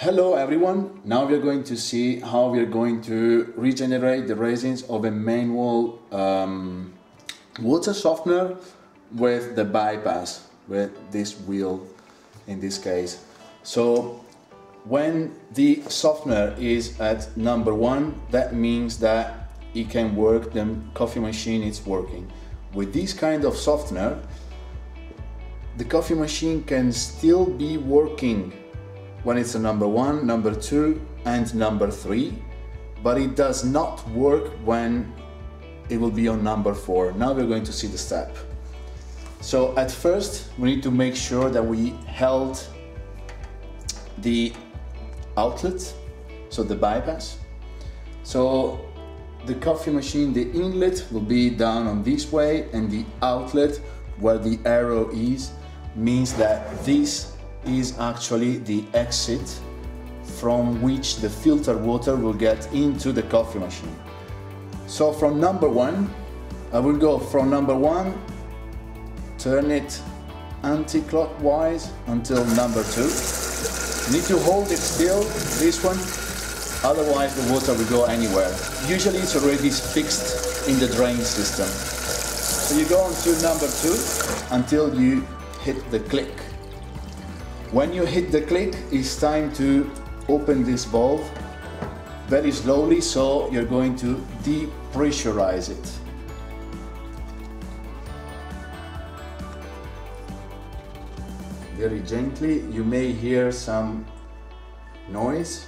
Hello everyone, now we're going to see how we're going to regenerate the resins of a manual um, water softener with the bypass, with this wheel in this case. So when the softener is at number one, that means that it can work, the coffee machine is working. With this kind of softener, the coffee machine can still be working when it's a number one, number two, and number three, but it does not work when it will be on number four. Now we're going to see the step. So at first, we need to make sure that we held the outlet, so the bypass. So the coffee machine, the inlet will be down on this way, and the outlet, where the arrow is, means that this is actually the exit from which the filtered water will get into the coffee machine. So from number one, I will go from number one, turn it anti-clockwise until number two. You need to hold it still, this one, otherwise the water will go anywhere. Usually it's already fixed in the drain system. So you go on to number two until you hit the click. When you hit the click, it's time to open this valve very slowly so you're going to depressurize it. Very gently, you may hear some noise,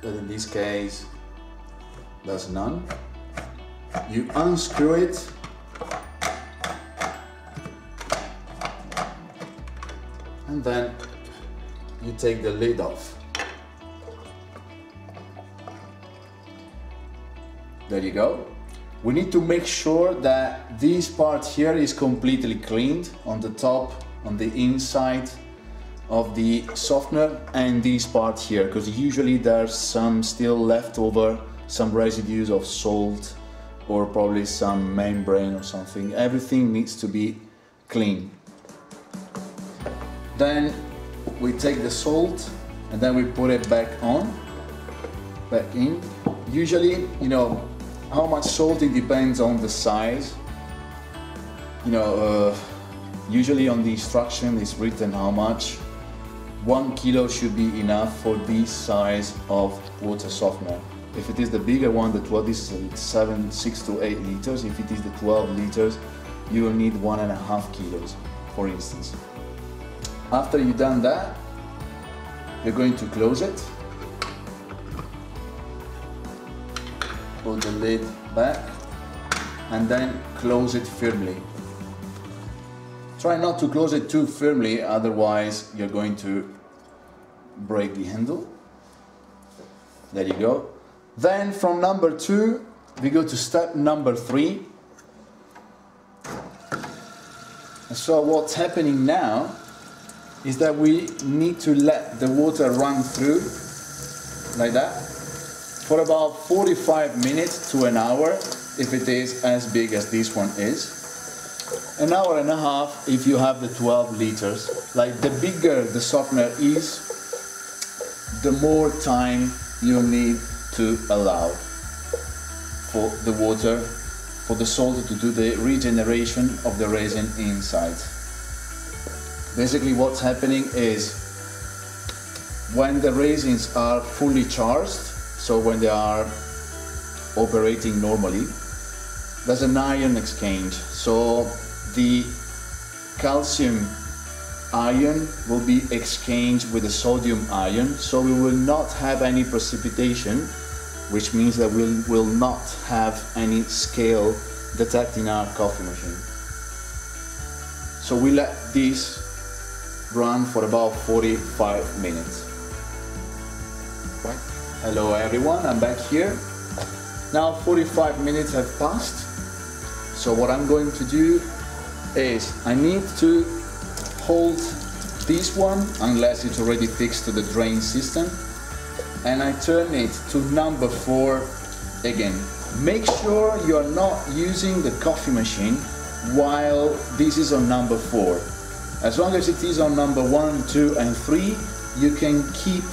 but in this case, there's none. You unscrew it and then you take the lid off. There you go. We need to make sure that this part here is completely cleaned on the top, on the inside of the softener and this part here because usually there's some still left over, some residues of salt or probably some membrane or something. Everything needs to be clean. Then we take the salt and then we put it back on, back in. Usually, you know, how much salt it depends on the size. You know, uh, usually on the instruction is written how much. One kilo should be enough for this size of water softener. If it is the bigger one, the 12, this is seven, six to eight liters. If it is the 12 liters, you will need one and a half kilos, for instance. After you've done that, you're going to close it. Pull the lid back and then close it firmly. Try not to close it too firmly, otherwise you're going to break the handle. There you go. Then from number two, we go to step number three. So what's happening now is that we need to let the water run through like that for about 45 minutes to an hour if it is as big as this one is. An hour and a half if you have the 12 liters. Like the bigger the softener is the more time you need to allow for the water for the salt to do the regeneration of the resin inside Basically what's happening is when the resins are fully charged, so when they are operating normally, there's an ion exchange. So the calcium ion will be exchanged with the sodium ion, so we will not have any precipitation, which means that we will not have any scale detect in our coffee machine. So we let this run for about 45 minutes. Right. Hello everyone, I'm back here. Now 45 minutes have passed. So what I'm going to do is I need to hold this one unless it's already fixed to the drain system and I turn it to number four again. Make sure you're not using the coffee machine while this is on number four as long as it is on number one, two, and three, you can keep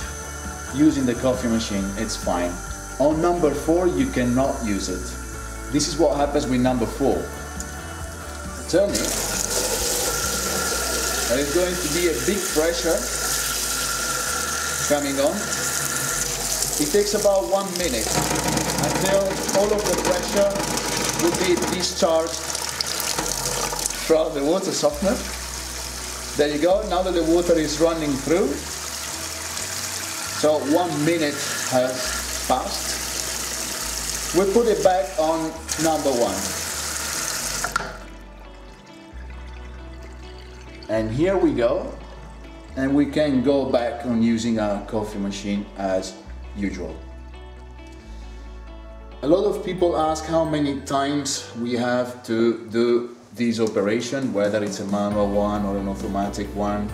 using the coffee machine, it's fine. On number four, you cannot use it. This is what happens with number four. Turn it. There is going to be a big pressure coming on. It takes about one minute until all of the pressure will be discharged from the water softener. There you go, now that the water is running through. So one minute has passed. We put it back on number one. And here we go. And we can go back on using our coffee machine as usual. A lot of people ask how many times we have to do this operation, whether it's a manual one or an automatic one.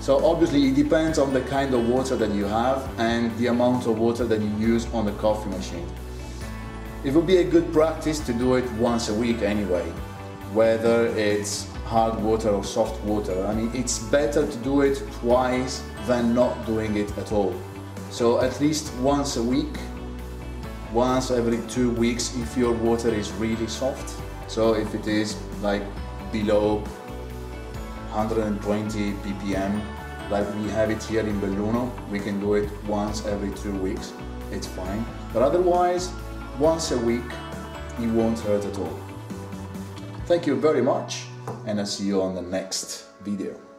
So obviously it depends on the kind of water that you have and the amount of water that you use on the coffee machine. It would be a good practice to do it once a week anyway, whether it's hard water or soft water. I mean, it's better to do it twice than not doing it at all. So at least once a week, once every two weeks if your water is really soft. So if it is like below 120 ppm, like we have it here in Belluno, we can do it once every two weeks. It's fine. But otherwise, once a week, it won't hurt at all. Thank you very much, and I'll see you on the next video.